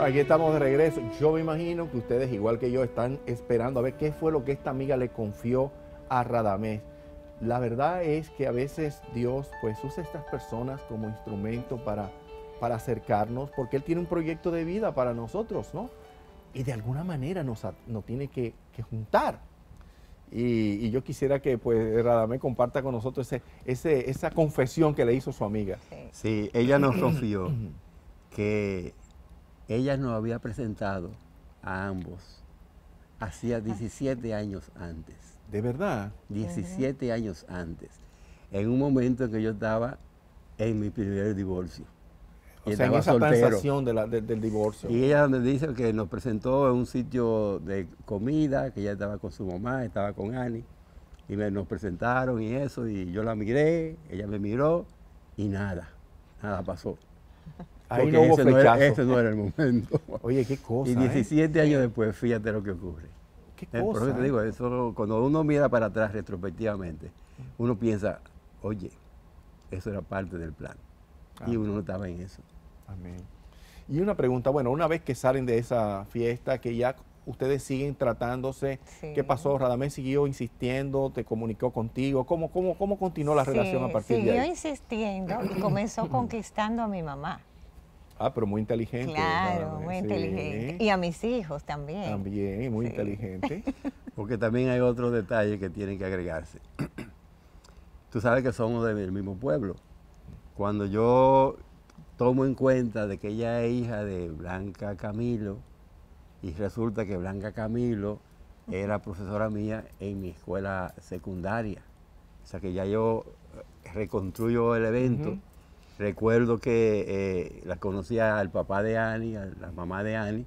Aquí estamos de regreso. Yo me imagino que ustedes, igual que yo, están esperando a ver qué fue lo que esta amiga le confió a Radamés. La verdad es que a veces Dios pues usa a estas personas como instrumento para, para acercarnos, porque Él tiene un proyecto de vida para nosotros, ¿no? Y de alguna manera nos, nos tiene que, juntar. Y, yo quisiera que pues Radamés comparta con nosotros ese, esa confesión que le hizo su amiga. Sí, ella nos confió que ella nos había presentado a ambos hacía 17 años antes. ¿De verdad? 17 años antes, en un momento en que yo estaba en mi primer divorcio. O sea, en esa transacción del divorcio. Y ella me dice que nos presentó en un sitio de comida, que ella estaba con su mamá, estaba con Annie, y me, nos presentaron y eso, y yo la miré, ella me miró, y nada, nada pasó. Ahí no hubo ese ese no era el momento. Oye, qué cosa. Y 17 ¿eh? años después, fíjate lo que ocurre. ¿Qué Por eso te digo, eso, cuando uno mira para atrás retrospectivamente, uno piensa, oye, eso era parte del plan. Y uno no estaba en eso. Amén. Y una pregunta, bueno, una vez que salen de esa fiesta, que ya ustedes siguen tratándose, ¿qué pasó? Radamés siguió insistiendo, te comunicó contigo, ¿cómo, cómo, cómo continuó la relación a partir de ahí? Siguió insistiendo y comenzó conquistando a mi mamá. Ah, pero muy inteligente. Claro, muy inteligente. Y a mis hijos también. También, muy inteligente. Porque también hay otros detalles que tienen que agregarse. Tú sabes que somos del mismo pueblo. Cuando yo tomo en cuenta de que ella es hija de Blanca Camilo, y resulta que Blanca Camilo era profesora mía en mi escuela secundaria. O sea que ya yo reconstruyo el evento. Recuerdo que eh, la conocía al papá de Annie, a la mamá de Annie,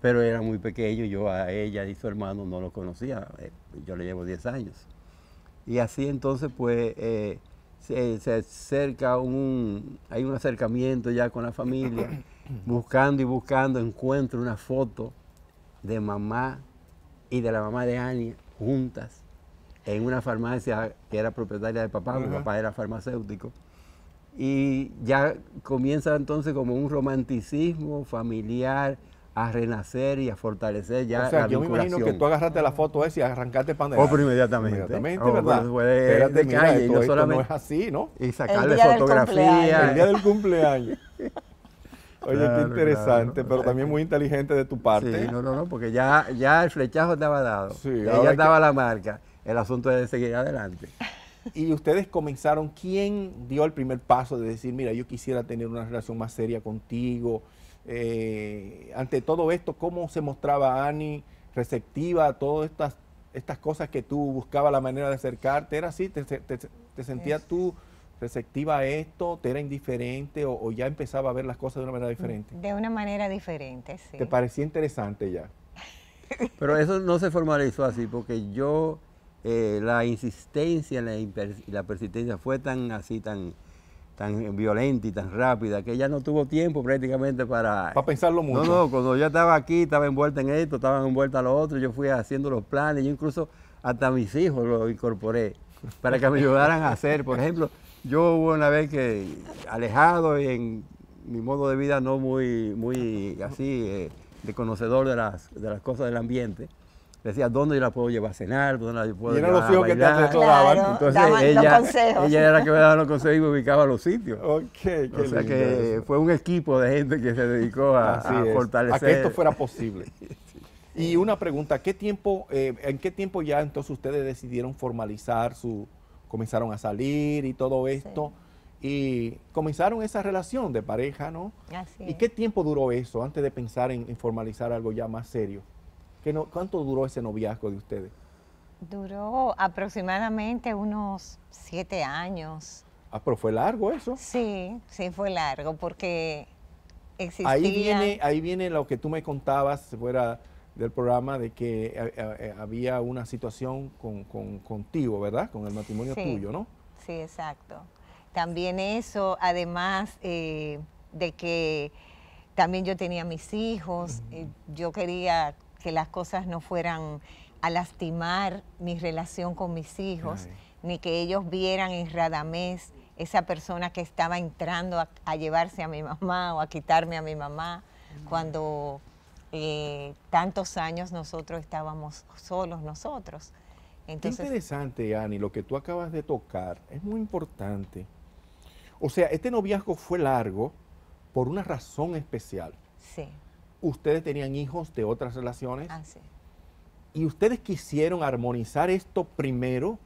pero era muy pequeño, yo a ella y su hermano no lo conocía, eh, yo le llevo 10 años. Y así entonces pues eh, se, acerca un, hay un acercamiento ya con la familia, buscando y buscando, encuentro una foto de mamá y de la mamá de Annie juntas en una farmacia que era propietaria de papá, mi papá era farmacéutico y ya comienza entonces como un romanticismo familiar a renacer y a fortalecer ya o sea, yo me imagino que tú agarraste la foto esa y arrancaste pan de Oh, pero inmediatamente. Inmediatamente, oh, ¿verdad? Pues, de calle, y no, solamente, no es así, ¿no? Y sacarle fotografía. El día del cumpleaños. Oye, qué interesante, pero también muy inteligente de tu parte. Sí, no, no, no, porque ya, ya el flechazo estaba dado. Sí, ya estaba la marca. El asunto es de seguir adelante y ustedes comenzaron, ¿quién dio el primer paso de decir, mira, yo quisiera tener una relación más seria contigo? Eh, ante todo esto, ¿cómo se mostraba Ani receptiva a todas estas, estas cosas que tú buscabas la manera de acercarte? ¿Era así? ¿Te, sentías tú receptiva a esto? ¿Te era indiferente o, o, ya empezaba a ver las cosas de una manera diferente? De una manera diferente, sí. ¿Te parecía interesante ya? Pero eso no se formalizó así, porque yo eh, la insistencia y la, persistencia fue tan así, tan, tan violenta y tan rápida que ella no tuvo tiempo prácticamente para... Para pensarlo mucho. No, no, cuando yo estaba aquí, estaba envuelta en esto, estaba envuelta en lo otro, yo fui haciendo los planes, yo incluso hasta mis hijos los incorporé para que me ayudaran a hacer. Por ejemplo, yo hubo una vez que alejado y en mi modo de vida no muy, muy así, eh, de conocedor de las, de las cosas del ambiente, decía, ¿dónde yo la puedo llevar a cenar? ¿Dónde la puedo llevar los hijos que te asesoraban. Entonces ella, ella era la que me daba los consejos y me ubicaba los sitios. Ok, qué O sea que fue un equipo de gente que se dedicó a, fortalecer. A que esto fuera posible. Y una pregunta, ¿qué tiempo, eh, ¿en qué tiempo ya entonces ustedes decidieron formalizar su, comenzaron a salir y todo esto? Y comenzaron esa relación de pareja, ¿no? Así ¿Y qué tiempo duró eso antes de pensar en formalizar algo ya más serio? ¿Cuánto duró ese noviazgo de ustedes? Duró aproximadamente unos siete años. Ah, pero fue largo eso. Sí, sí fue largo porque existía... Ahí viene, ahí viene lo que tú me contabas fuera del programa de que eh, eh, había una situación con, contigo, ¿verdad? Con el matrimonio tuyo, ¿no? Sí, exacto. También eso, además eh, de que también yo tenía mis hijos, yo quería que las cosas no fueran a lastimar mi relación con mis hijos, ni que ellos vieran en Radamés esa persona que estaba entrando a, llevarse a mi mamá o a quitarme a mi mamá, cuando eh, tantos años nosotros estábamos solos nosotros. Entonces, Qué interesante, Ani, lo que tú acabas de tocar es muy importante. O sea, este noviazgo fue largo por una razón especial. Sí. Ustedes tenían hijos de otras relaciones. Ah, sí. Y ustedes quisieron armonizar esto primero,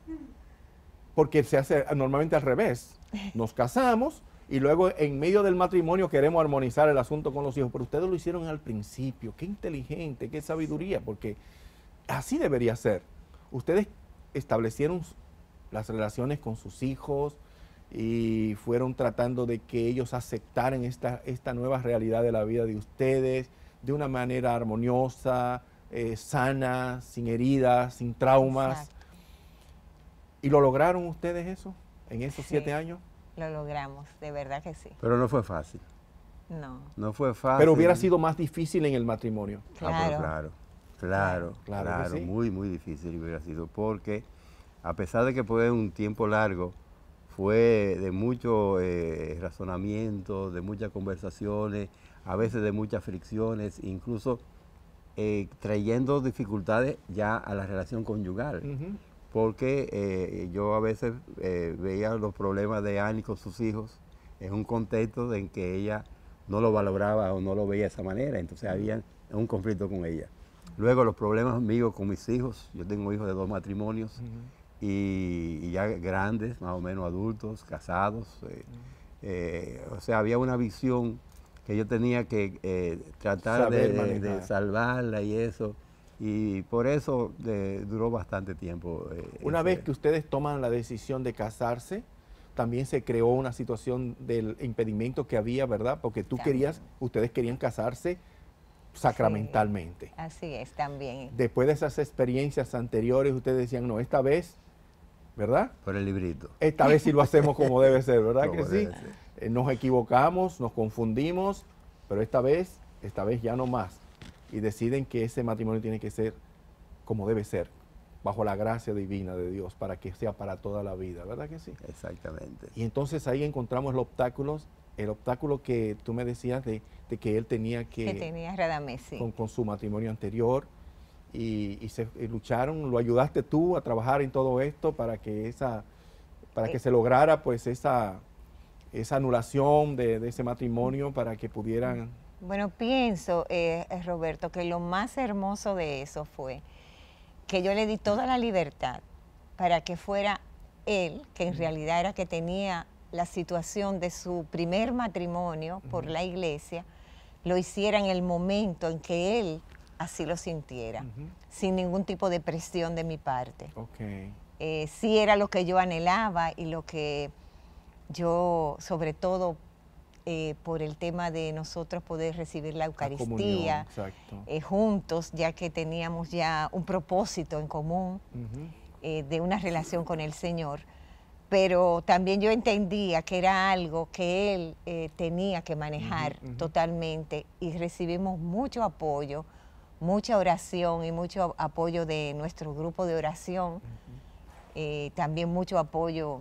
porque se hace normalmente al revés. Nos casamos y luego en medio del matrimonio queremos armonizar el asunto con los hijos, pero ustedes lo hicieron al principio. Qué inteligente, qué sabiduría, porque así debería ser. Ustedes establecieron las relaciones con sus hijos y fueron tratando de que ellos aceptaran esta, esta nueva realidad de la vida de ustedes de una manera armoniosa, eh, sana, sin heridas, sin traumas. ¿Y lo lograron ustedes eso en esos siete años? Lo logramos, de verdad que sí. Pero no fue fácil. No. No fue fácil. Pero hubiera sido más difícil en el matrimonio. Ah, claro. claro, claro, claro, muy, muy difícil hubiera sido, porque a pesar de que fue un tiempo largo, fue de mucho eh, razonamiento, de muchas conversaciones, a veces de muchas fricciones, incluso eh, trayendo dificultades ya a la relación conyugal. Porque eh, yo a veces eh, veía los problemas de Annie con sus hijos en un contexto en que ella no lo valoraba o no lo veía de esa manera, entonces había un conflicto con ella. Luego los problemas míos con mis hijos, yo tengo hijos de dos matrimonios y, ya grandes, más o menos adultos, casados, eh, o sea, había una visión que yo tenía que tratar de salvarla y eso y por eso duró bastante tiempo. Eh, una vez que ustedes toman la decisión de casarse, también se creó una situación del impedimento que había, ¿verdad? Porque tú querías, ustedes querían casarse sacramentalmente. así es, también. Después de esas experiencias anteriores, ustedes decían, no, esta vez, ¿verdad? Por el librito. Esta vez sí lo hacemos como debe ser, ¿verdad que sí? Eh, nos equivocamos, nos confundimos, pero esta vez, esta vez ya no más y deciden que ese matrimonio tiene que ser como debe ser, bajo la gracia divina de Dios, para que sea para toda la vida, ¿verdad que sí? Exactamente. Y entonces ahí encontramos los obstáculos, el obstáculo que tú me decías de, que él tenía que... Que tenía Radamés, sí. con, su matrimonio anterior, y, se lucharon, lo ayudaste tú a trabajar en todo esto para que esa para que eh. se lograra pues esa esa anulación de, de, ese matrimonio para que pudieran bueno, pienso, eh, eh, Roberto, que lo más hermoso de eso fue que yo le di toda la libertad para que fuera él, que en realidad era que tenía la situación de su primer matrimonio por la iglesia, lo hiciera en el momento en que él así lo sintiera, sin ningún tipo de presión de mi parte. Okay. Eh, sí era lo que yo anhelaba y lo que yo sobre todo eh, por el tema de nosotros poder recibir la Eucaristía eh, juntos, ya que teníamos ya un propósito en común eh, de una relación con el Señor. Pero también yo entendía que era algo que Él tenía que manejar totalmente y recibimos mucho apoyo, mucha oración y mucho apoyo de nuestro grupo de oración, también mucho apoyo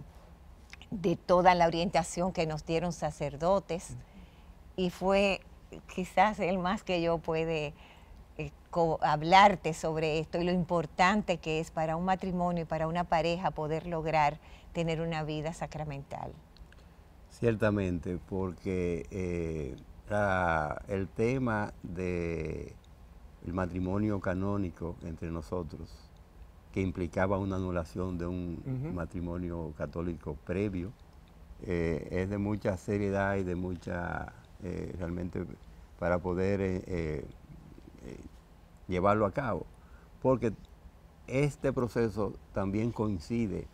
de toda la orientación que nos dieron sacerdotes y fue quizás el más que yo puede eh, hablarte sobre esto y lo importante que es para un matrimonio y para una pareja poder lograr tener una vida sacramental. Ciertamente, porque eh, el tema del matrimonio canónico entre nosotros que implicaba una anulación de un matrimonio católico previo. Eh, es de mucha seriedad y de mucha, eh, realmente, para poder eh, llevarlo a cabo. Porque este proceso también coincide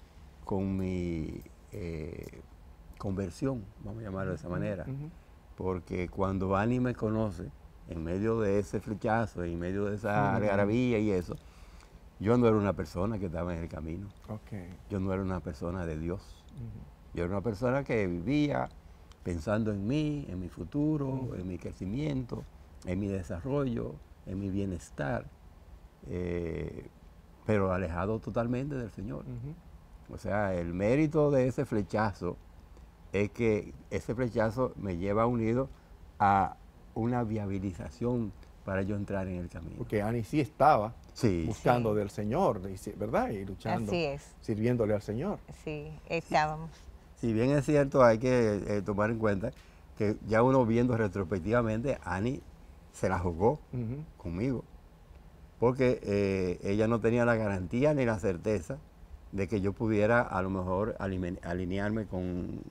con mi conversión, vamos a llamarlo de esa manera. Porque cuando Ani me conoce, en medio de ese flechazo, en medio de esa algarabía y eso, yo no era una persona que estaba en el camino. Yo no era una persona de Dios. Yo era una persona que vivía pensando en mí, en mi futuro, en mi crecimiento, en mi desarrollo, en mi bienestar, eh, pero alejado totalmente del Señor. O sea, el mérito de ese flechazo es que ese flechazo me lleva unido a una viabilización para yo entrar en el camino. Porque Ani sí estaba Sí, buscando Sí. del Señor, ¿verdad? Y luchando, Así es, sirviéndole al Señor. sí, estábamos. si bien es cierto, hay que eh, tomar en cuenta que ya uno viendo retrospectivamente, Ani se la jugó conmigo, porque eh, ella no tenía la garantía ni la certeza de que yo pudiera a lo mejor alinearme con,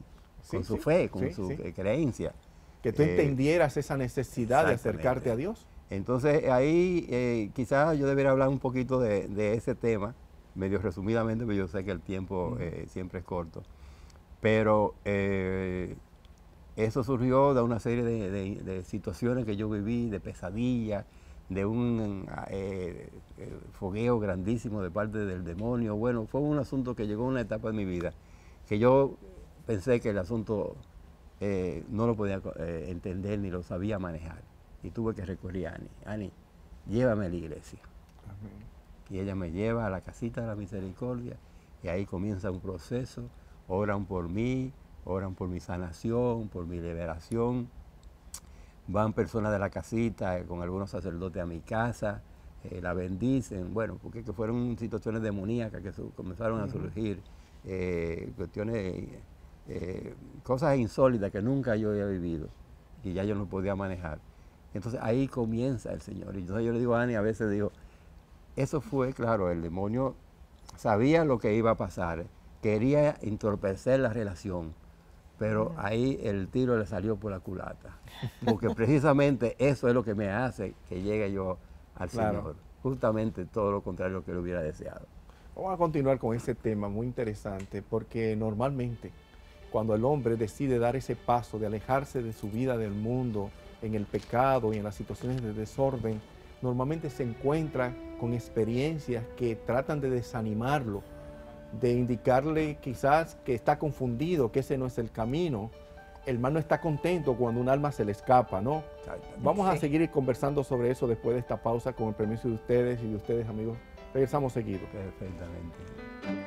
Sí, con su sí, fe, con sí, su sí. creencia. Que tú Eh, entendieras esa necesidad de acercarte a Dios. Entonces ahí eh, quizás yo debería hablar un poquito de, de ese tema, medio resumidamente, pero yo sé que el tiempo eh, siempre es corto. Pero eh, eso surgió de una serie de, de- de situaciones que yo viví, de pesadillas, de un eh, eh, fogueo grandísimo de parte del demonio. Bueno, fue un asunto que llegó a una etapa de mi vida que yo pensé que el asunto eh, no lo podía eh, entender ni lo sabía manejar. Y tuve que recurrir a Ani. Ani, llévame a la iglesia. Y ella me lleva a la casita de la misericordia y ahí comienza un proceso. Oran por mí, oran por mi sanación, por mi liberación. Van personas de la casita eh, con algunos sacerdotes a mi casa, eh, la bendicen. Bueno, porque que fueron situaciones demoníacas que comenzaron a surgir, cuestiones, eh, cosas insólitas que nunca yo había vivido y ya yo no podía manejar. Entonces ahí comienza el Señor. Y entonces yo le digo a Ani, a veces digo, eso fue, claro, el demonio sabía lo que iba a pasar, quería entorpecer la relación, pero ahí el tiro le salió por la culata, porque precisamente eso es lo que me hace que llegue yo al Claro. Señor, justamente todo lo contrario a lo que él hubiera deseado. Vamos a continuar con ese tema muy interesante porque normalmente cuando el hombre decide dar ese paso de alejarse de su vida del mundo en el pecado y en las situaciones de desorden, normalmente se encuentra con experiencias que tratan de desanimarlo, de indicarle quizás que está confundido, que ese no es el camino. El mal no está contento cuando un alma se le escapa, ¿no? Vamos a seguir conversando sobre eso después de esta pausa con el permiso de ustedes y de ustedes amigos. Regresamos seguido. Perfectamente.